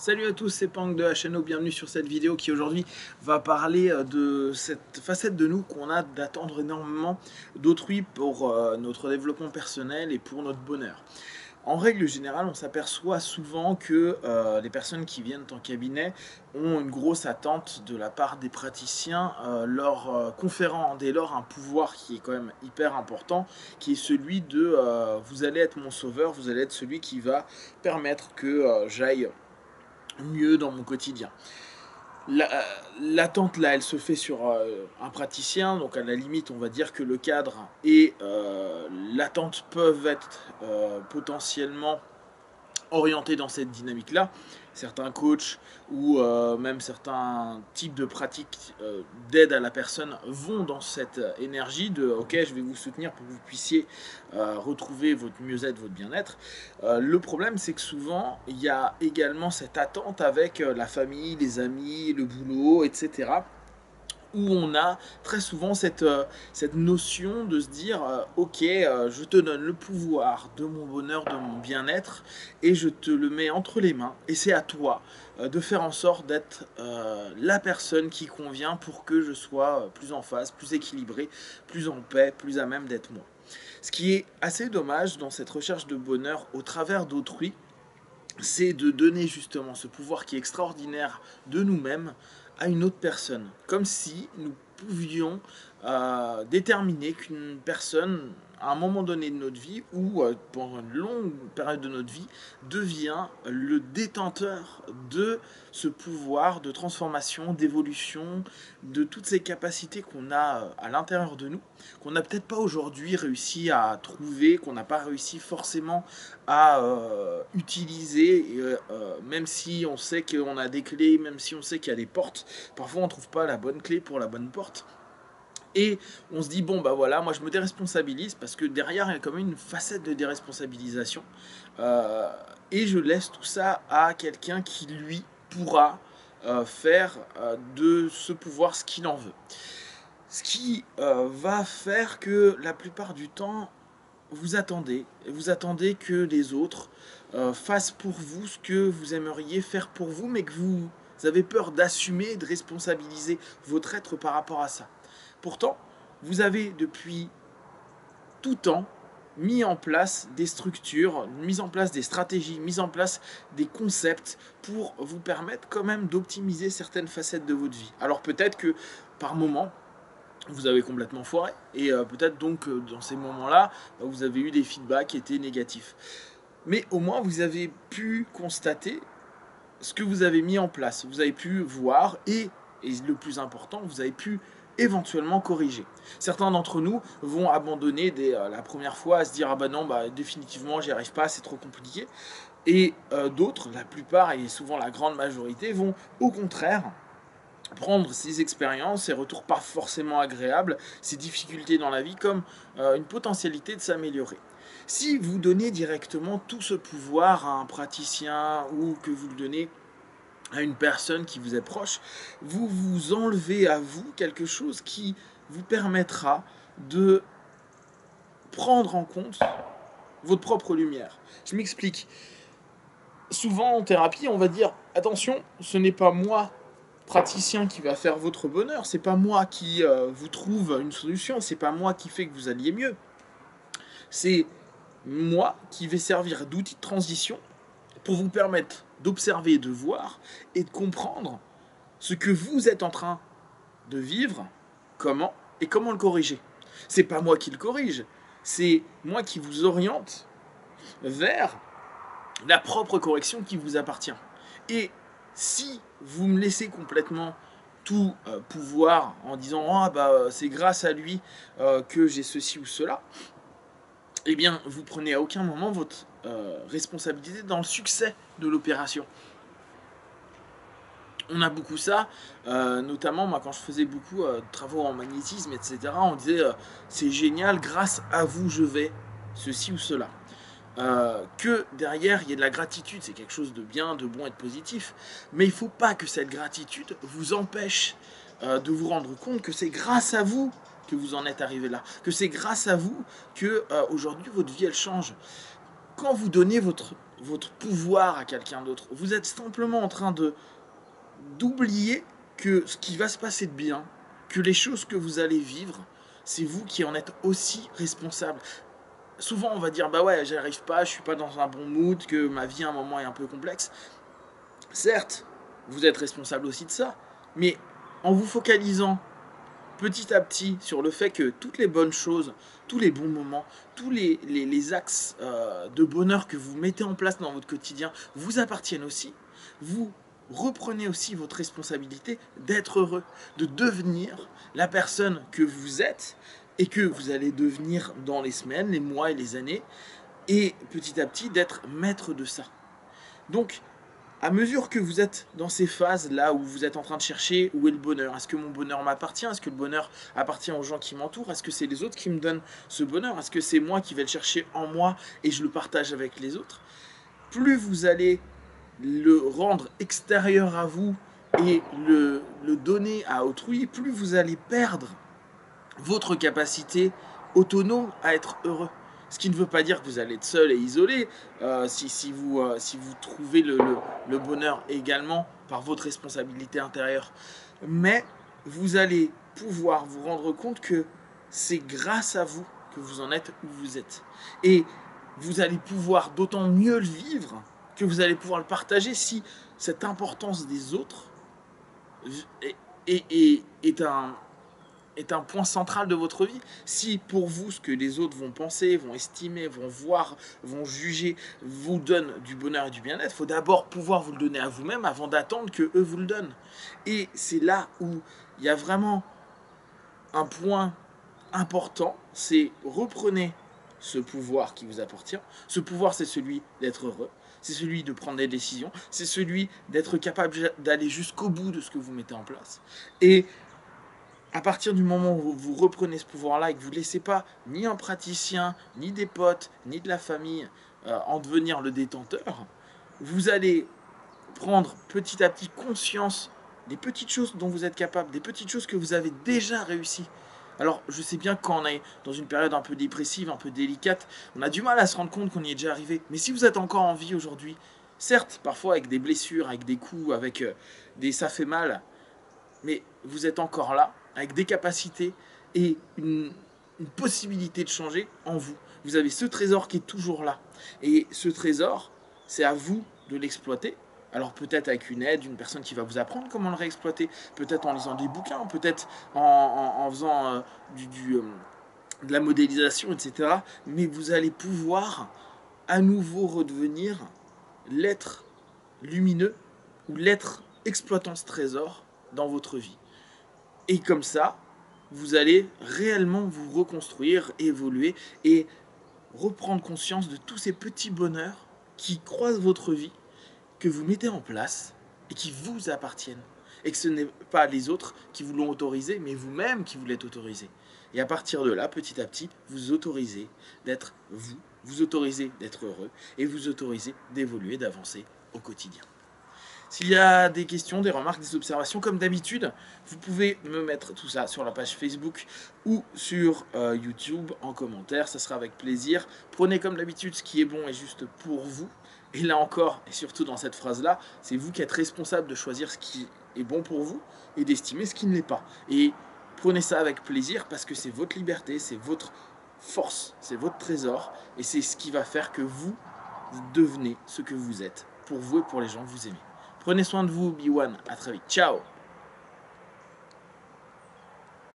Salut à tous, c'est Pang de HNO, bienvenue sur cette vidéo qui aujourd'hui va parler euh, de cette facette de nous qu'on a d'attendre énormément d'autrui pour euh, notre développement personnel et pour notre bonheur. En règle générale, on s'aperçoit souvent que euh, les personnes qui viennent en cabinet ont une grosse attente de la part des praticiens, leur conférant dès lors un pouvoir qui est quand même hyper important, qui est celui de vous allez être mon sauveur, vous allez être celui qui va permettre que j'aille mieux dans mon quotidien. Euh, l'attente là, elle se fait sur euh, un praticien, donc à la limite, on va dire que le cadre et euh, l'attente peuvent être potentiellement orientés dans cette dynamique-là. Certains coachs ou euh, même certains types de pratiques euh, d'aide à la personne vont dans cette énergie de ok je vais vous soutenir pour que vous puissiez euh, retrouver votre mieux-être, votre bien-être. le problème c'est que souvent il y a également cette attente avec la famille, les amis, le boulot, etc où on a très souvent cette, euh, notion de se dire euh, ok euh, je te donne le pouvoir de mon bonheur de mon bien-être et je te le mets entre les mains et c'est à toi de faire en sorte d'être la personne qui convient pour que je sois plus en phase plus équilibré plus en paix plus à même d'être moi. Ce qui est assez dommage dans cette recherche de bonheur au travers d'autrui c'est de donner justement ce pouvoir qui est extraordinaire de nous-mêmes à une autre personne. Comme si nous pouvions euh, déterminer qu'une personne, à un moment donné de notre vie, ou euh, pendant une longue période de notre vie, devient le détenteur de ce pouvoir de transformation, d'évolution, de toutes ces capacités qu'on a euh, à l'intérieur de nous, qu'on n'a peut-être pas aujourd'hui réussi à trouver, qu'on n'a pas réussi forcément à utiliser, même si on sait qu'on a des clés, même si on sait qu'il y a des portes, parfois on ne trouve pas la bonne clé pour la bonne porte. Et on se dit, bon, bah voilà, moi je me déresponsabilise parce que derrière, il y a quand même une facette de déresponsabilisation. Euh, et je laisse tout ça à quelqu'un qui, lui, pourra euh, faire euh, de ce pouvoir ce qu'il en veut. Ce qui va faire que la plupart du temps, vous attendez, vous attendez que les autres fassent pour vous ce que vous aimeriez faire pour vous, mais que vous avez peur d'assumer, de responsabiliser votre être par rapport à ça. Pourtant, vous avez depuis tout temps mis en place des structures, mis en place des stratégies, mis en place des concepts pour vous permettre quand même d'optimiser certaines facettes de votre vie. Alors peut-être que par moment, vous avez complètement foiré et euh, peut-être donc euh, dans ces moments-là, bah, vous avez eu des feedbacks qui étaient négatifs. Mais au moins, vous avez pu constater ce que vous avez mis en place. Vous avez pu voir et, et le plus important, vous avez pu éventuellement corriger. Certains d'entre nous vont abandonner dès euh, la première fois à se dire ah bah non bah définitivement j'y arrive pas c'est trop compliqué et euh, d'autres la plupart et souvent la grande majorité vont au contraire prendre ces expériences, ces retours pas forcément agréables, ces difficultés dans la vie comme euh, une potentialité de s'améliorer. Si vous donnez directement tout ce pouvoir à un praticien ou que vous le donnez à une personne qui vous est proche, vous vous enlevez à vous quelque chose qui vous permettra de prendre en compte votre propre lumière. Je m'explique. Souvent en thérapie, on va dire attention, ce n'est pas moi praticien qui va faire votre bonheur, c'est pas moi qui euh, vous trouve une solution, c'est pas moi qui fait que vous alliez mieux. C'est moi qui vais servir d'outil de transition pour vous permettre d'observer, de voir et de comprendre ce que vous êtes en train de vivre, comment et comment le corriger. C'est pas moi qui le corrige, c'est moi qui vous oriente vers la propre correction qui vous appartient. Et si vous me laissez complètement tout euh, pouvoir en disant ah bah c'est grâce à lui euh, que j'ai ceci ou cela, eh bien, vous prenez à aucun moment votre euh, responsabilité dans le succès de l'opération. On a beaucoup ça, euh, notamment moi quand je faisais beaucoup euh, de travaux en magnétisme, etc. On disait c'est génial, grâce à vous je vais ceci ou cela. que derrière il y ait de la gratitude, c'est quelque chose de bien, de bon et de positif, mais il ne faut pas que cette gratitude vous empêche de vous rendre compte que c'est grâce à vous que vous en êtes arrivé là, que c'est grâce à vous que euh, aujourd'hui votre vie elle change. Quand vous donnez votre votre pouvoir à quelqu'un d'autre. Vous êtes simplement en train de d'oublier que ce qui va se passer de bien, que les choses que vous allez vivre, c'est vous qui en êtes aussi responsable. Souvent, on va dire bah ouais, j'arrive pas, je suis pas dans un bon mood, que ma vie à un moment est un peu complexe. Certes, vous êtes responsable aussi de ça, mais en vous focalisant petit à petit sur le fait que toutes les bonnes choses, tous les bons moments, tous les, les, axes euh, de bonheur que vous mettez en place dans votre quotidien vous appartiennent aussi, vous reprenez aussi votre responsabilité d'être heureux, de devenir la personne que vous êtes et que vous allez devenir dans les semaines, les mois et les années, et petit à petit d'être maître de ça. Donc, à mesure que vous êtes dans ces phases-là où vous êtes en train de chercher où est le bonheur, est-ce que mon bonheur m'appartient, est-ce que le bonheur appartient aux gens qui m'entourent, est-ce que c'est les autres qui me donnent ce bonheur, est-ce que c'est moi qui vais le chercher en moi et je le partage avec les autres, plus vous allez le rendre extérieur à vous et le, le donner à autrui, plus vous allez perdre votre capacité autonome à être heureux. Ce qui ne veut pas dire que vous allez être seul et isolé euh, si, si, vous, euh, si vous trouvez le, bonheur également par votre responsabilité intérieure. Mais vous allez pouvoir vous rendre compte que c'est grâce à vous que vous en êtes où vous êtes. Et vous allez pouvoir d'autant mieux le vivre que vous allez pouvoir le partager si cette importance des autres est un, est un point central de votre vie. Si pour vous, ce que les autres vont penser, vont estimer, vont voir, vont juger, vous donne du bonheur et du bien-être, il faut d'abord pouvoir vous le donner à vous-même avant d'attendre que eux vous le donnent. Et c'est là où il y a vraiment un point important, c'est reprenez ce pouvoir qui vous appartient. Ce pouvoir, c'est celui d'être heureux, c'est celui de prendre des décisions, c'est celui d'être capable d'aller jusqu'au bout de ce que vous mettez en place. Et à partir du moment où vous reprenez ce pouvoir-là et que vous ne laissez pas ni un praticien, ni des potes, ni de la famille euh, en devenir le détenteur, vous allez prendre petit à petit conscience des petites choses dont vous êtes capable, des petites choses que vous avez déjà réussi. Alors, je sais bien quand on est dans une période un peu dépressive, un peu délicate, on a du mal à se rendre compte qu'on y est déjà arrivé. Mais si vous êtes encore en vie aujourd'hui, certes, parfois avec des blessures, avec des coups, avec euh, des ça fait mal, mais vous êtes encore là, avec des capacités et une, possibilité de changer en vous. Vous avez ce trésor qui est toujours là. Et ce trésor, c'est à vous de l'exploiter. Alors peut-être avec une aide, une personne qui va vous apprendre comment le réexploiter, peut-être en lisant des bouquins, peut-être en, faisant euh, euh, de la modélisation, etc. Mais vous allez pouvoir à nouveau redevenir l'être lumineux ou l'être exploitant ce trésor dans votre vie. Et comme ça, vous allez réellement vous reconstruire, évoluer et reprendre conscience de tous ces petits bonheurs qui croisent votre vie, que vous mettez en place et qui vous appartiennent. Et que ce n'est pas les autres qui vous l'ont autorisé, mais vous-même qui vous l'êtes autorisé. Et à partir de là, petit à petit, vous autorisez d'être vous, vous autorisez d'être heureux et vous autorisez d'évoluer, d'avancer au quotidien. S'il y a des questions, des remarques, des observations, comme d'habitude, vous pouvez me mettre tout ça sur la page Facebook ou sur euh, YouTube en commentaire. Ça sera avec plaisir. Prenez comme d'habitude ce qui est bon et juste pour vous. Et là encore, et surtout dans cette phrase-là, c'est vous qui êtes responsable de choisir ce qui est bon pour vous et d'estimer ce qui ne l'est pas. Et prenez ça avec plaisir parce que c'est votre liberté, c'est votre force, c'est votre trésor et c'est ce qui va faire que vous devenez ce que vous êtes pour vous et pour les gens que vous aimez. Prenez soin de vous, B1. À très vite. Ciao